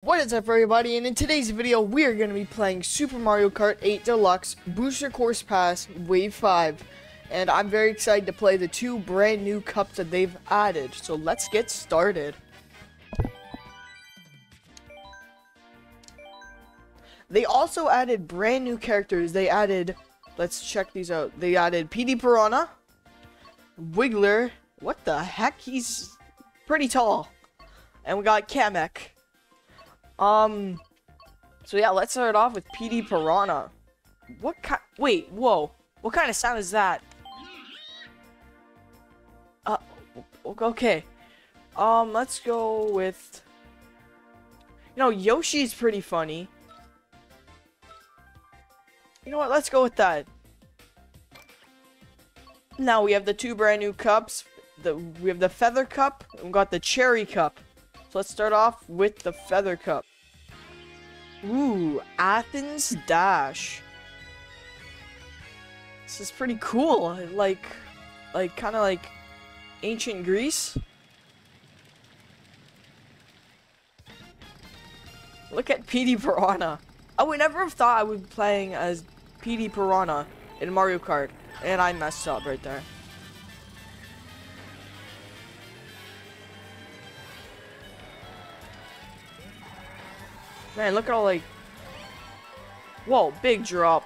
What is up everybody and in today's video we are going to be playing Super Mario Kart 8 Deluxe Booster Course Pass Wave 5 and I'm very excited to play the two brand new cups that they've added so let's get started. They also added brand new characters. They added, let's check these out. They added Petey Piranha, Wiggler. What the heck? He's pretty tall. And we got Kamek. Um, so yeah, let's start off with Petey Piranha. What kind? Wait, whoa. What kind of sound is that? Uh, okay. Um, let's go with. You know, Yoshi's pretty funny. You know what? Let's go with that. Now we have the two brand new cups. The we have the feather cup and we got the cherry cup. So let's start off with the feather cup. Ooh, Athens Dash. This is pretty cool. Like, like kind of like ancient Greece. Look at Petey Piranha. I would never have thought I would be playing as Petey Piranha in Mario Kart. And I messed up right there. Man, look at all like... Whoa, big drop.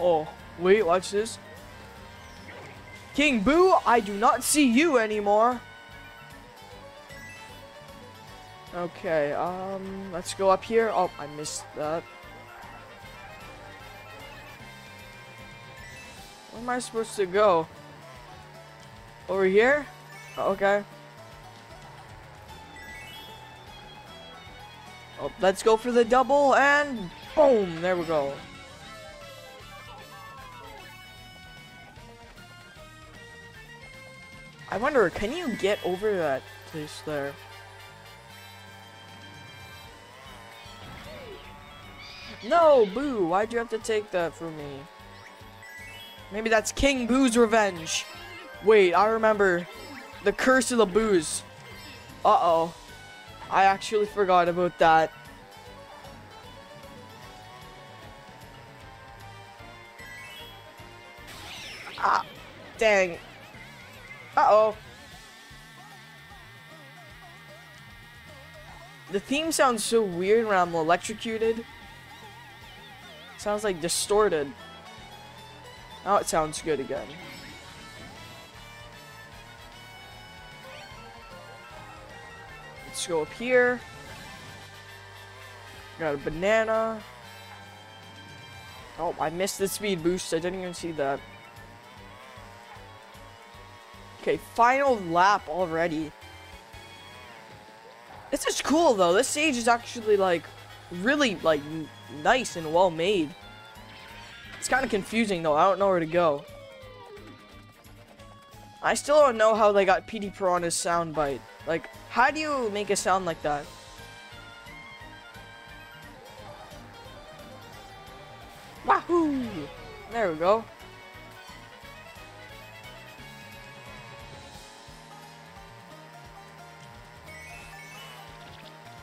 Oh, wait, watch this. King Boo, I do not see you anymore. Okay, um, let's go up here. Oh, I missed that. Where am I supposed to go? Over here? Oh, okay. Oh, let's go for the double and boom, there we go. I wonder, can you get over that place there? No, Boo, why'd you have to take that from me? Maybe that's King Boo's revenge. Wait, I remember. The Curse of the Boos. Uh-oh. I actually forgot about that. Dang. Uh-oh. The theme sounds so weird when I'm electrocuted. Sounds like distorted. Now it sounds good again. Let's go up here. Got a banana. Oh, I missed the speed boost. I didn't even see that. Okay, final lap already. This is cool though. This stage is actually like really like nice and well made. It's kind of confusing though. I don't know where to go. I still don't know how they got Petey Piranha's sound bite. Like, how do you make a sound like that? Wahoo! There we go.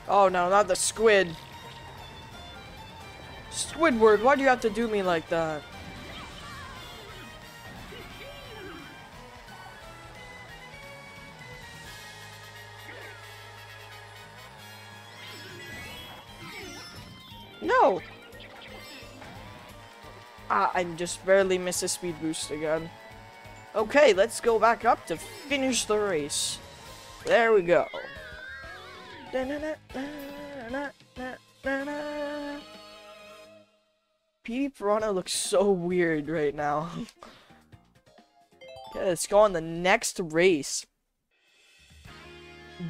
Oh no, not the squid. Squidward, why do you have to do me like that? No! Ah, I just barely miss a speed boost again. Okay, let's go back up to finish the race. There we go. Petey Piranha looks so weird right now. okay, let's go on the next race.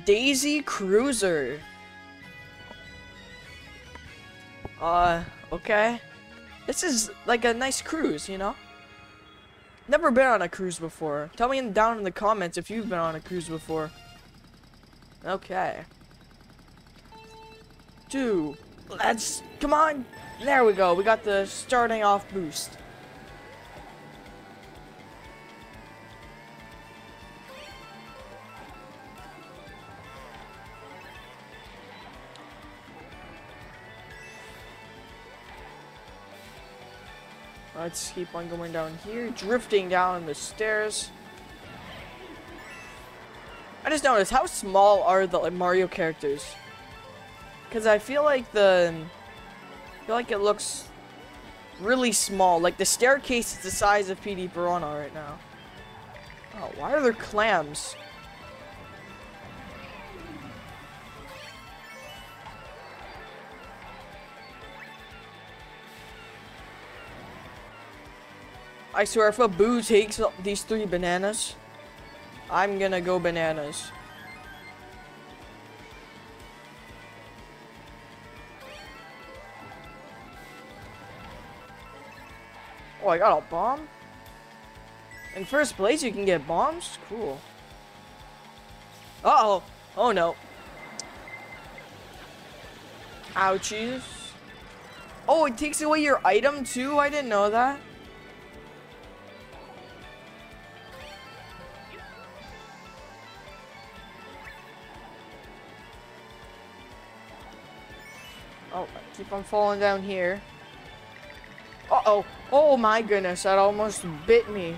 Daisy Cruiser. Uh, okay. This is like a nice cruise, you know? Never been on a cruise before. Tell me in, down in the comments if you've been on a cruise before. Okay two. Let's, come on. There we go. We got the starting off boost. Let's keep on going down here, drifting down the stairs. I just noticed how small are the like, Mario characters. Because I feel like the, I feel like it looks really small. Like the staircase is the size of Petey Piranha right now. Oh, why are there clams? I swear if a boo takes these three bananas, I'm gonna go bananas. Oh, I got a bomb? In first place, you can get bombs? Cool. Uh-oh. Oh, no. Ouchies. Oh, it takes away your item, too? I didn't know that. Oh, I keep on falling down here. Uh-oh. Oh my goodness, that almost bit me.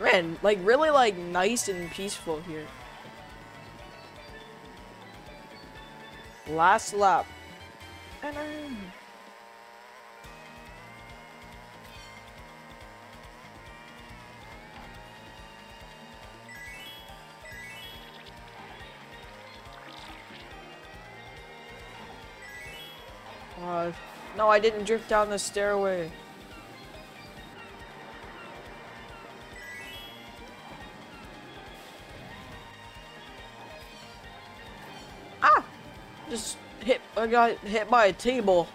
Man, like really like nice and peaceful here. Last lap. Uh, no, I didn't drift down the stairway. Ah! Just hit, I got hit by a table.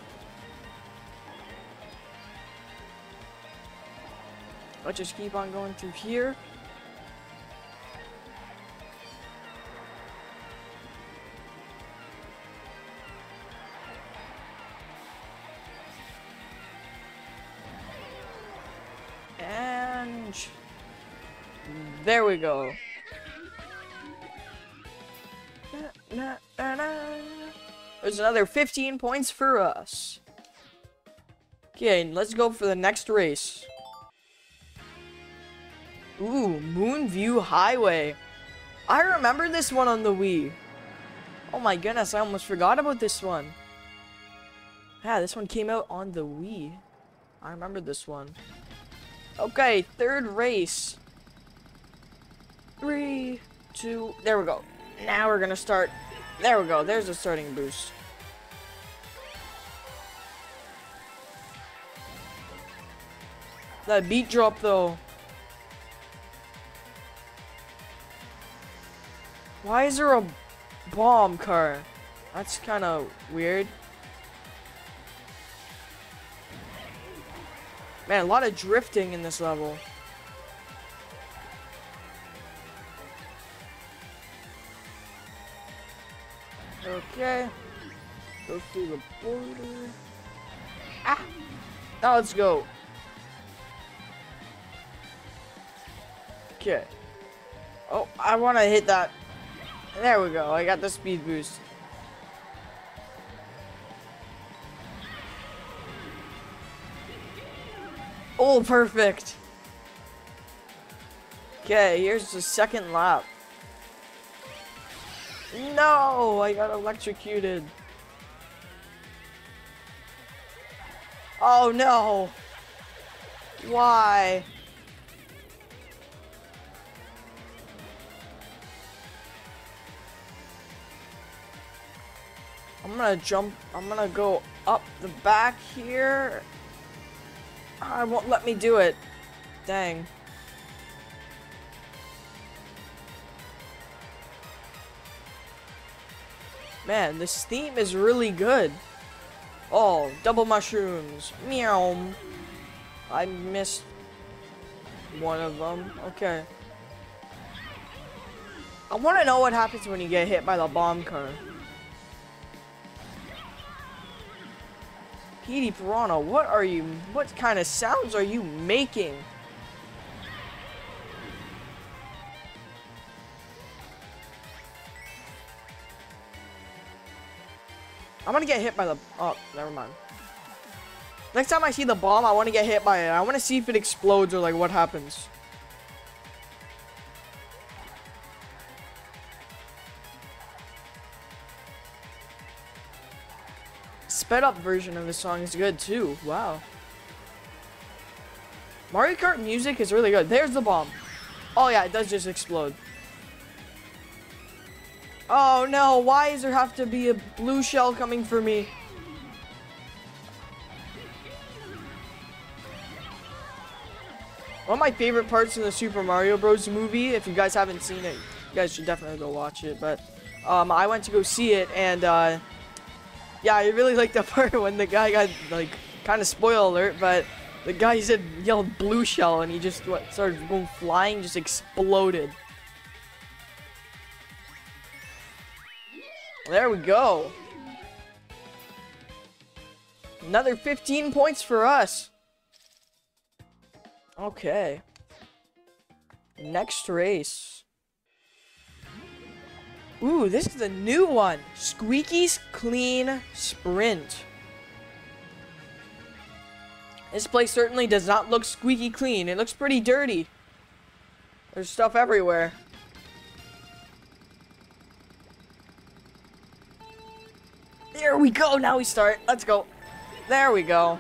Let's just keep on going through here. We go. There's another 15 points for us. Okay, let's go for the next race. Ooh, Moonview Highway. I remember this one on the Wii. Oh my goodness, I almost forgot about this one. Yeah, this one came out on the Wii. I remember this one. Okay, third race. Three, two, there we go. Now we're gonna start. There we go, there's a starting boost. That beat drop though. Why is there a bomb car? That's kind of weird. Man, a lot of drifting in this level. Okay. Go through the border. Ah! Now let's go. Okay. Oh, I want to hit that. There we go. I got the speed boost. Oh, perfect. Okay, here's the second lap. No, I got electrocuted. Oh no. Why? I'm gonna jump, I'm gonna go up the back here. Ah, I won't let me do it. Dang. Man, this theme is really good. Oh, double mushrooms. Meow. I missed one of them. Okay. I want to know what happens when you get hit by the bomb car. Petey Piranha, what are you, what kind of sounds are you making? I'm gonna get hit by the... Oh, never mind. Next time I see the bomb, I want to get hit by it. I want to see if it explodes or like what happens. Sped up version of the song is good too. Wow. Mario Kart music is really good. There's the bomb. Oh yeah, it does just explode. Oh no, why does there have to be a blue shell coming for me? One of my favorite parts in the Super Mario Bros. movie, if you guys haven't seen it, you guys should definitely go watch it, but um, I went to go see it, and uh, yeah, I really like the part when the guy got, like, kind of spoiler alert, but the guy said, yelled blue shell, and he just, what, started going flying, just exploded. There we go. Another 15 points for us. Okay. Next race. Ooh, this is a new one. Squeaky's Clean Sprint. This place certainly does not look squeaky clean. It looks pretty dirty. There's stuff everywhere. There we go. Now we start. Let's go. There we go.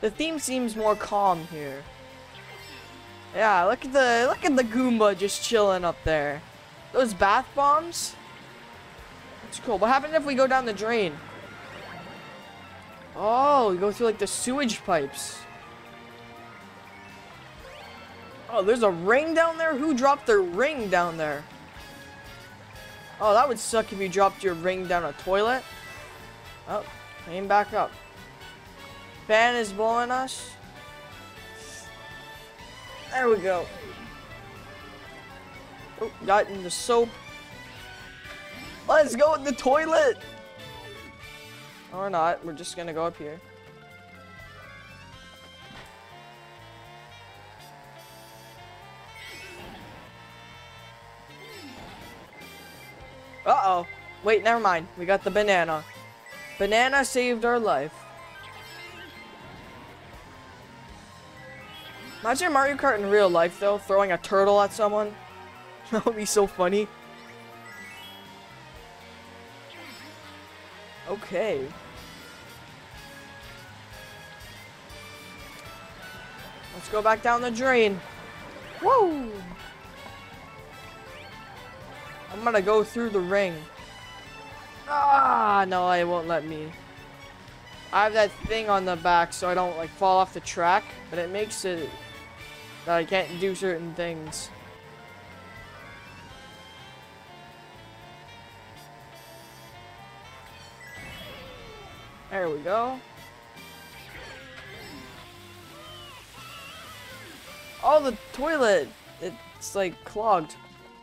The theme seems more calm here. Yeah, look at the look at the Goomba just chilling up there. Those bath bombs? That's cool. What happens if we go down the drain? Oh, we go through like the sewage pipes. Oh, there's a ring down there? Who dropped their ring down there? Oh, that would suck if you dropped your ring down a toilet. Oh, came back up. Fan is blowing us. There we go. Oh, got in the soap. Let's go in the toilet! Or not, we're just gonna go up here. Uh-oh. Wait, never mind. We got the banana. Banana saved our life. Imagine Mario Kart in real life, though, throwing a turtle at someone. that would be so funny. Okay. Let's go back down the drain. Woo! Gonna go through the ring. Ah, no, it won't let me. I have that thing on the back so I don't like fall off the track, but it makes it that I can't do certain things. There we go. Oh, the toilet! It's like clogged.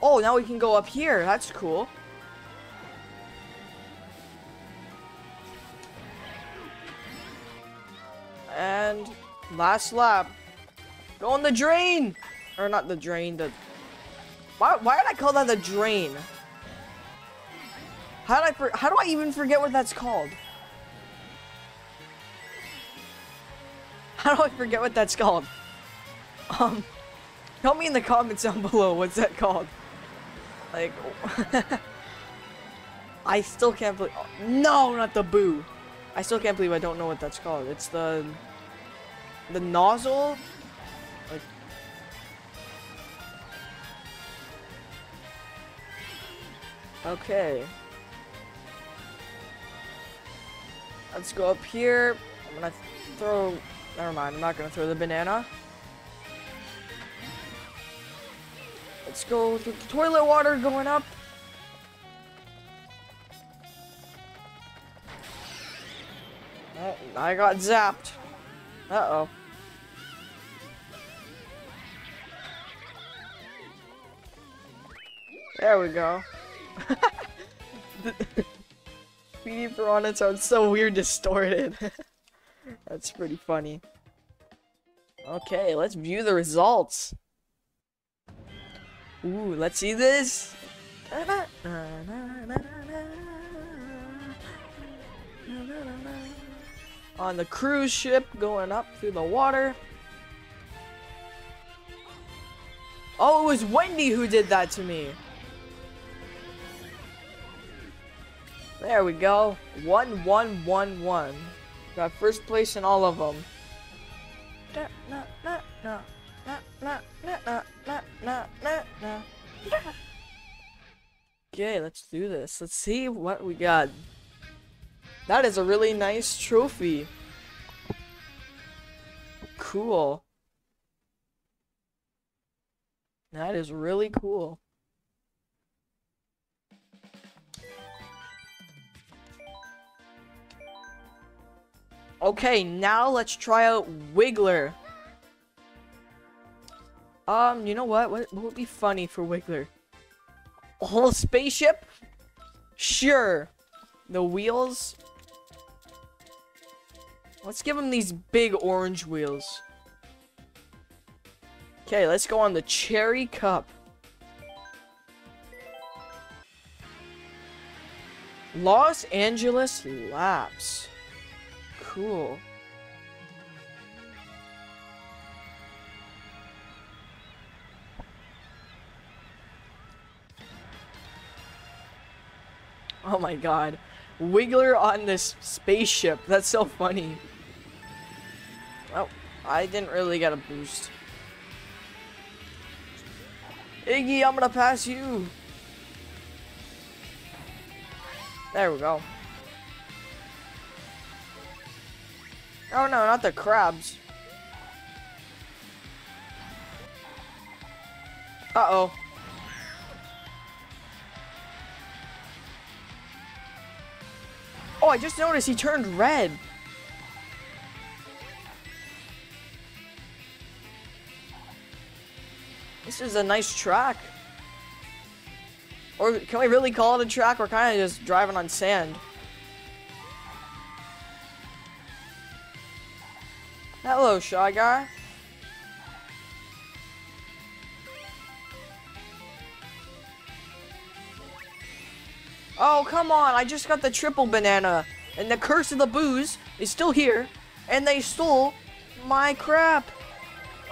Oh, now we can go up here. That's cool. And last lap. Go on the drain! Or not the drain, the... Why, why did I call that the drain? How did I how do I even forget what that's called? How do I forget what that's called? Um, tell me in the comments down below what's that called. Like, I still can't believe. no, not the boo. I still can't believe I don't know what that's called. It's the the nozzle Okay. Let's go up here. I'm gonna throw... Never mind, I'm not gonna throw the banana. Let's go through the toilet water going up. Oh, I got zapped. Uh-oh. There we go. Petey Piranha sounds so weird distorted. That's pretty funny. Okay, let's view the results. Ooh, let's see this. On the cruise ship going up through the water. Oh, it was Wendy who did that to me. There we go. One, one, one, one. Got first place in all of them. Okay, let's do this. Let's see what we got. That is a really nice trophy. Cool. That is really cool. Okay, now let's try out Wiggler. Um, you know what? What, what would be funny for Wiggler? A whole spaceship? Sure. The wheels? Let's give him these big orange wheels. Okay, let's go on the Cherry Cup. Los Angeles Laps. Cool. Oh my god. Wiggler on this spaceship. That's so funny. Oh, I didn't really get a boost. Iggy, I'm gonna pass you. There we go. Oh no, not the crabs. Uh-oh. Oh, I just noticed he turned red. This is a nice track. Or can we really call it a track? We're kind of just driving on sand. Hello, Shy Guy. Oh, come on. I just got the triple banana. And the curse of the Boos is still here. And they stole my crap.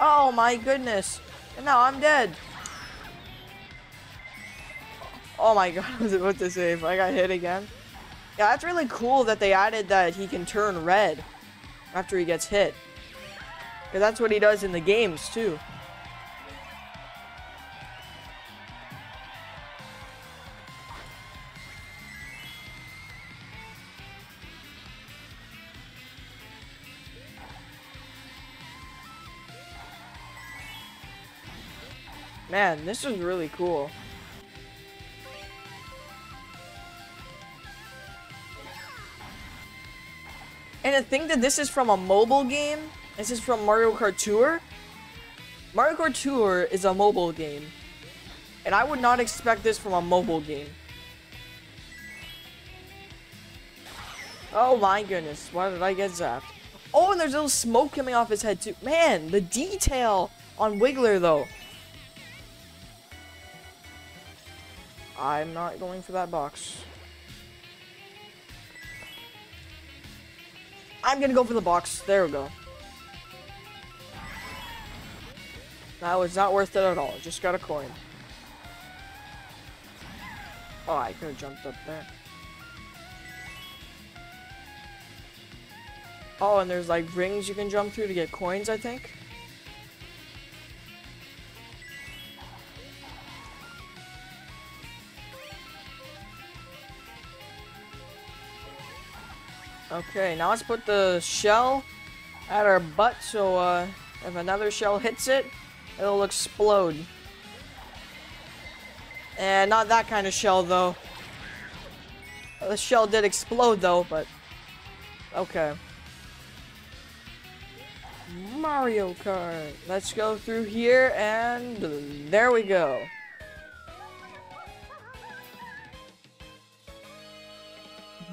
Oh, my goodness. And now I'm dead. Oh my god, what to save? I got hit again. Yeah, that's really cool that they added that he can turn red after he gets hit. Because that's what he does in the games, too. Man, this is really cool. And to think that this is from a mobile game, this is from Mario Kart Tour. Mario Kart Tour is a mobile game. And I would not expect this from a mobile game. Oh my goodness, why did I get zapped? Oh, and there's a little smoke coming off his head too. Man, the detail on Wiggler though. I'm not going for that box. I'm gonna go for the box. There we go. That was not worth it at all. Just got a coin. Oh, I could have jumped up there. Oh, and there's like rings you can jump through to get coins, I think. Okay, now let's put the shell at our butt so uh, if another shell hits it, it'll explode. And not that kind of shell though. The shell did explode though, but okay. Mario Kart. Let's go through here and there we go.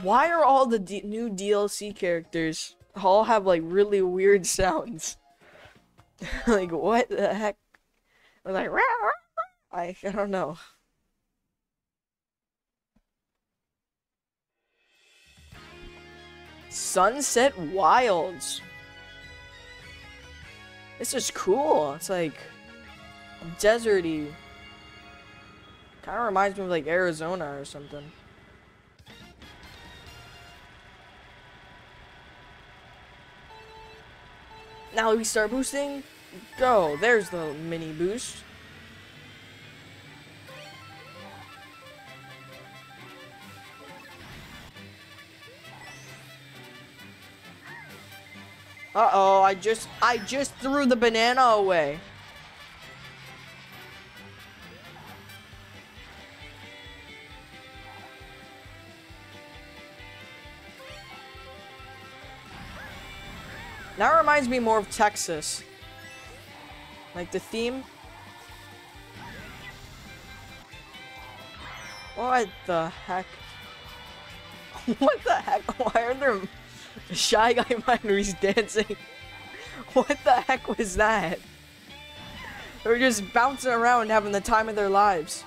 Why are all the D new DLC characters all have like really weird sounds? like, what the heck? Like, rah, rah, rah. I, I don't know. Sunset Wilds. This is cool. It's like deserty. Kind of reminds me of like Arizona or something. Now we start boosting. Go. There's the mini boost. Uh-oh, I just I just threw the banana away. Reminds me more of Texas. Like the theme. What the heck? what the heck? Why are there Shy Guy Minories dancing? What the heck was that? They were just bouncing around having the time of their lives.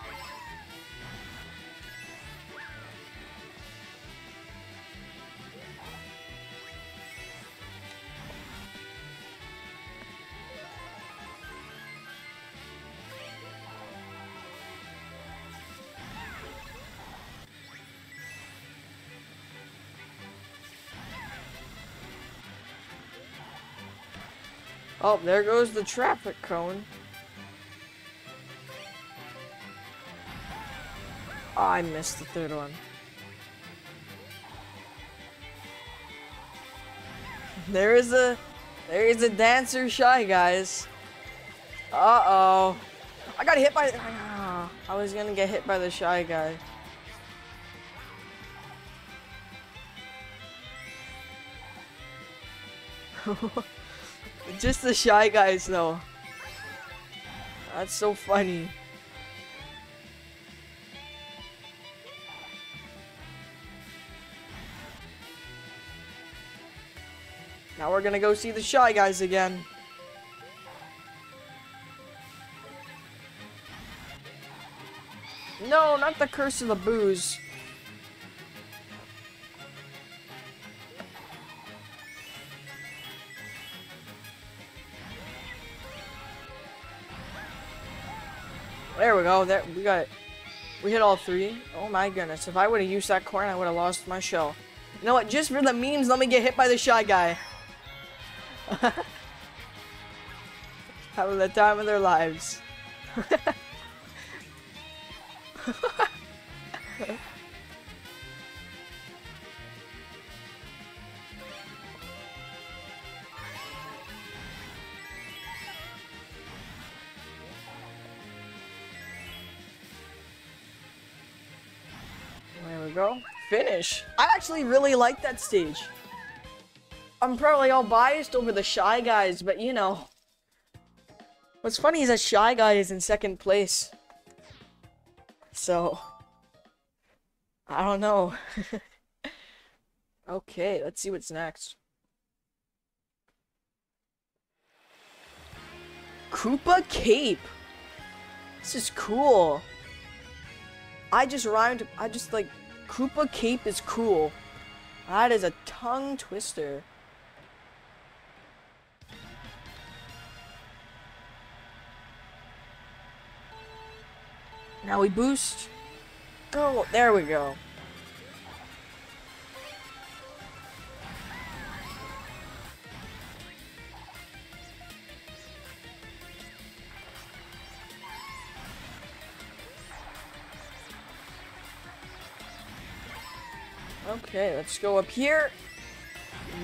Oh, there goes the traffic cone. Oh, I missed the third one. There is a, there is a dancer shy, guys. Uh-oh. I got hit by, uh, I was gonna get hit by the shy guy. Just the shy guys though. That's so funny. Now we're gonna go see the shy guys again. No, not the curse of the Boos. There we go. There we got it. We hit all three. Oh my goodness. If I would have used that coin, I would have lost my shell. You know what? Just for the memes, let me get hit by the shy guy. Having the time of their lives. Finish. I actually really like that stage. I'm probably all biased over the Shy Guys, but you know. What's funny is that Shy Guy is in second place. So. I don't know. okay, let's see what's next. Koopa Cape. This is cool. I just rhymed. I just like. Koopa Cape is cool. That is a tongue twister. Now we boost. Oh, there we go. Okay, let's go up here.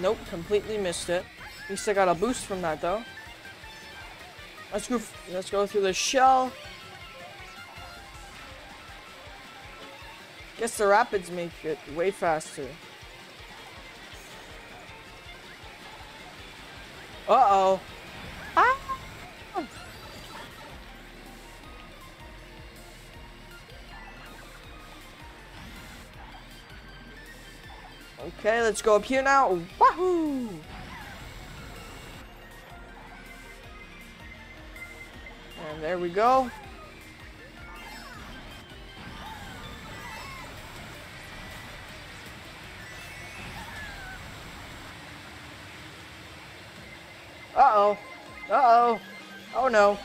Nope, completely missed it. At least I got a boost from that though. Let's go. Let's go through the shell. Guess the rapids make it way faster. Uh-oh. Ah! Okay, let's go up here now. Wahoo! And there we go. Uh-oh. Uh-oh. Oh, no.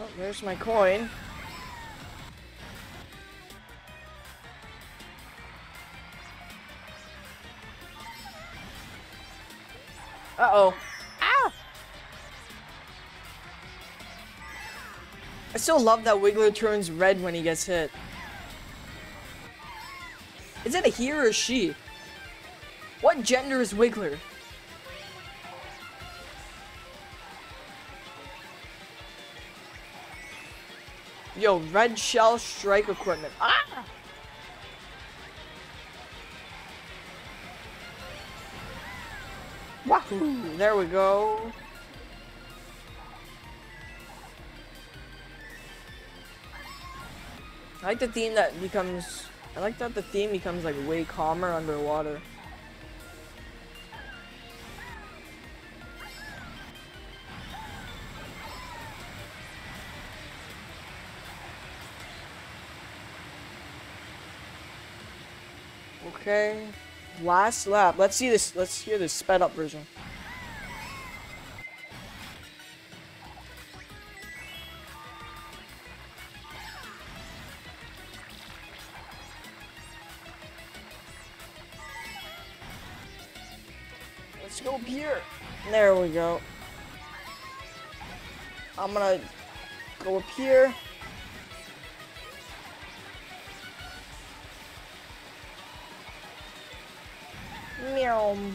Oh, there's my coin. Uh-oh. Ah! I still love that Wiggler turns red when he gets hit. Is it a he or a she? What gender is Wiggler? Yo, red shell strike equipment. Ah! There we go. I like the theme that becomes... I like that the theme becomes like way calmer underwater. Okay. Last lap. Let's see this. Let's hear this sped up version. Let's go up here. There we go. I'm gonna go up here. Meow.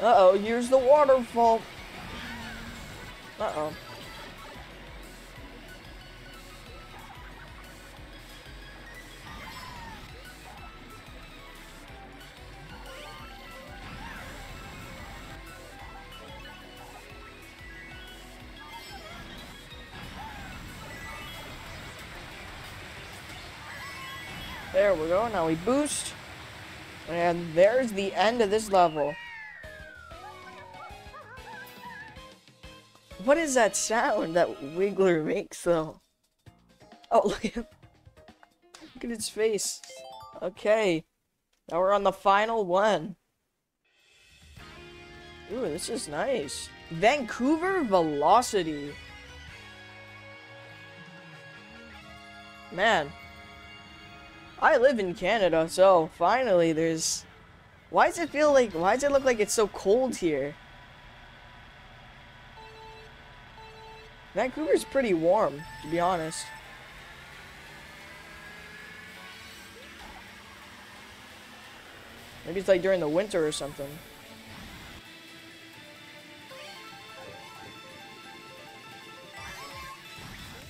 Uh-oh, here's the waterfall. Uh-oh. There we go. Now we boost. And there's the end of this level. What is that sound that Wiggler makes, though? Oh, look at him. Look at his face. Okay. Now we're on the final one. Ooh, this is nice. Vancouver Velocity. Man, I live in Canada, so finally there's... Why does it feel like... Why does it look like it's so cold here? Vancouver's pretty warm, to be honest. Maybe it's like during the winter or something.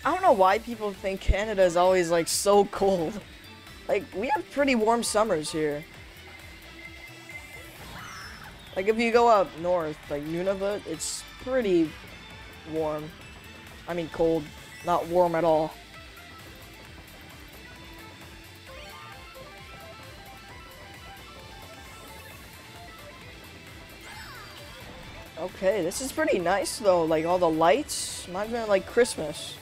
I don't know why people think Canada is always like so cold. Like, we have pretty warm summers here. Like, if you go up north, like Nunavut, it's pretty warm. I mean, cold. Not warm at all. Okay, this is pretty nice though, like all the lights. Not even like Christmas.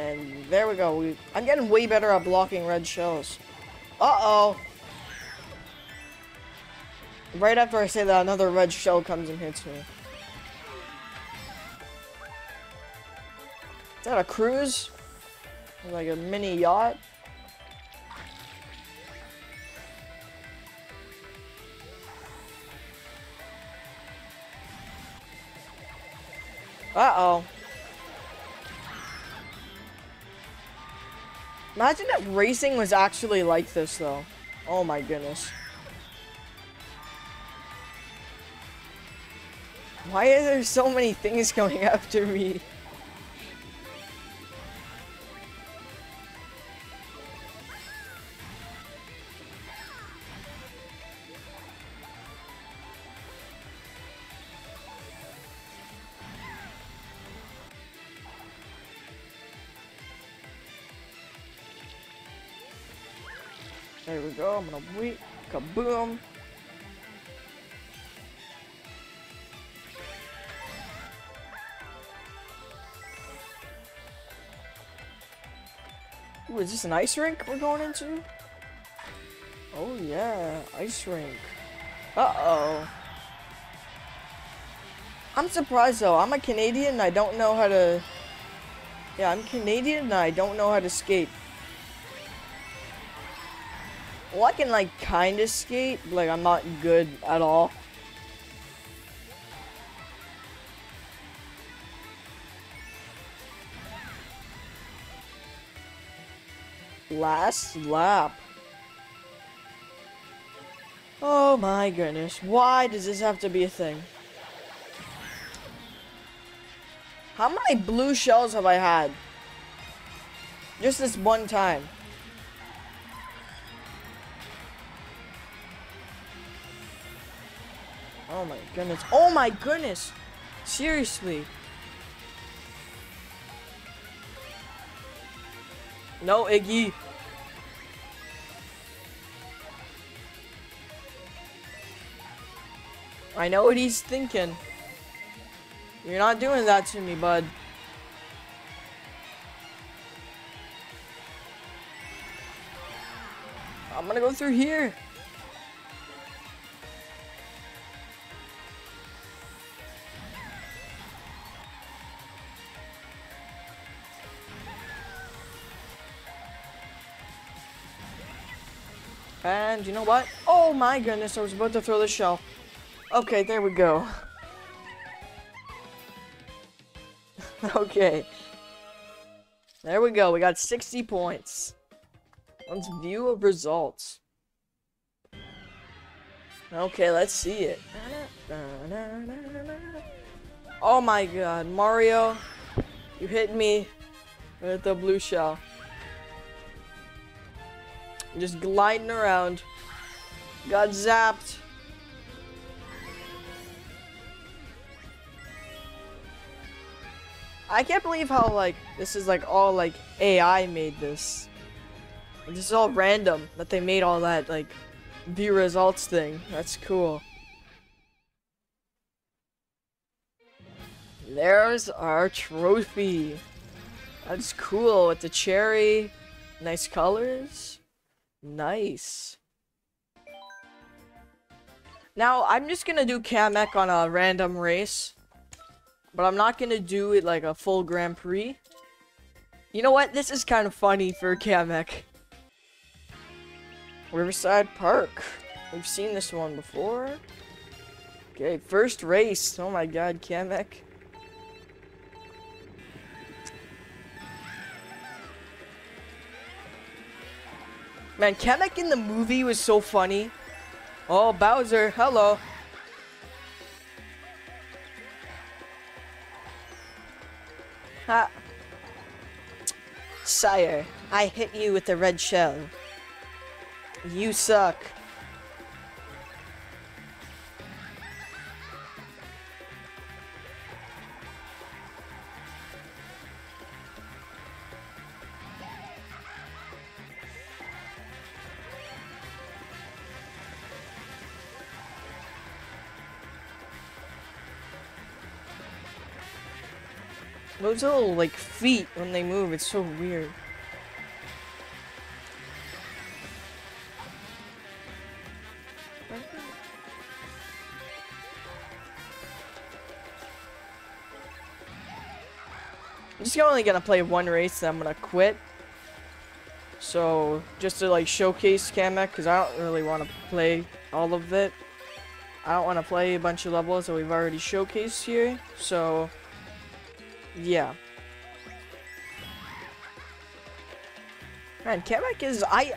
And there we go. We, I'm getting way better at blocking red shells. Uh-oh. Right after I say that, another red shell comes and hits me. Is that a cruise? Like a mini yacht? Uh-oh. Imagine if racing was actually like this, though. Oh my goodness. Why are there so many things coming after me? There we go. I'm gonna wait. Kaboom. Ooh, is this an ice rink we're going into? Oh yeah, ice rink. Uh-oh. I'm surprised though. I'm a Canadian I don't know how to... Yeah, I'm Canadian and I don't know how to skate. Well, I can like kinda skate, but like I'm not good at all. Last lap. Oh my goodness. Why does this have to be a thing? How many blue shells have I had? Just this one time. Oh my goodness. Oh my goodness! Seriously. No, Iggy. I know what he's thinking. You're not doing that to me, bud. I'm gonna go through here. You know what? Oh my goodness, I was about to throw the shell. Okay, there we go. okay. There we go, we got 60 points. Let's view of results. Okay, let's see it. Oh my god, Mario, you hit me with the blue shell. Just gliding around. Got zapped. I can't believe how, like, this is, like, all, like, AI made this. This is all random, that they made all that, like, view results thing. That's cool. There's our trophy. That's cool, with the cherry. Nice colors. Nice. Now, I'm just gonna do Kamek on a random race. But I'm not gonna do it like a full Grand Prix. You know what? This is kind of funny for Kamek. Riverside Park. We've seen this one before. Okay, first race. Oh my god, Kamek. Man, Kamek in the movie was so funny. Oh, Bowser, hello. Ha. Sire, I hit you with the red shell. You suck. Those little, like, feet when they move, it's so weird. I'm just only gonna play one race, then I'm gonna quit. So, just to, like, showcase Kamek, because I don't really want to play all of it. I don't want to play a bunch of levels that we've already showcased here, so... Yeah. Man, Kamek is I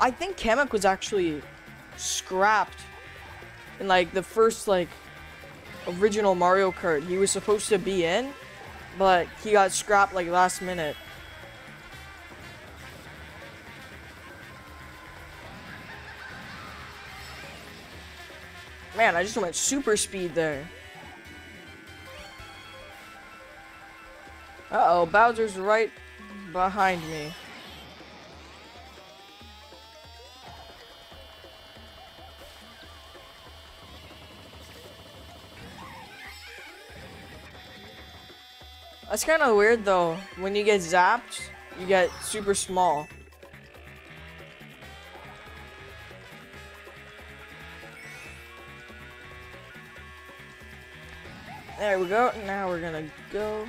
I think Kamek was actually scrapped in like the first like original Mario Kart. He was supposed to be in, but he got scrapped like last minute. Man, I just went super speed there. Uh-oh, Bowser's right behind me. That's kind of weird though. When you get zapped, you get super small. There we go. Now we're gonna go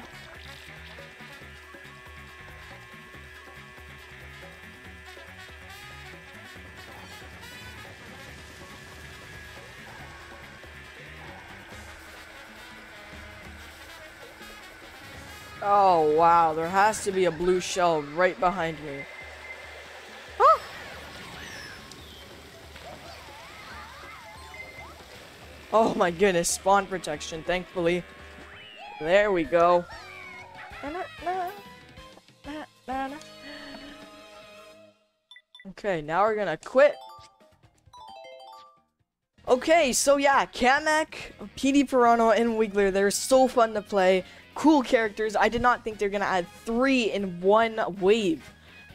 Oh, wow. There has to be a blue shell right behind me. Oh my goodness, spawn protection, thankfully. There we go. Okay, now we're gonna quit. Okay, so yeah, Kamek, Petey Piranha, and Wiggler, they're so fun to play cool characters. I did not think they're gonna add three in one wave.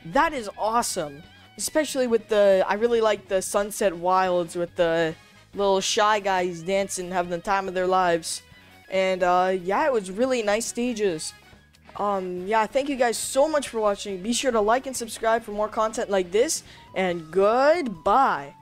That is awesome. Especially with the, I really like the Sunset Wilds with the little shy guys dancing, having the time of their lives. And uh, yeah, it was really nice stages. Um, yeah, thank you guys so much for watching. Be sure to like and subscribe for more content like this. And goodbye.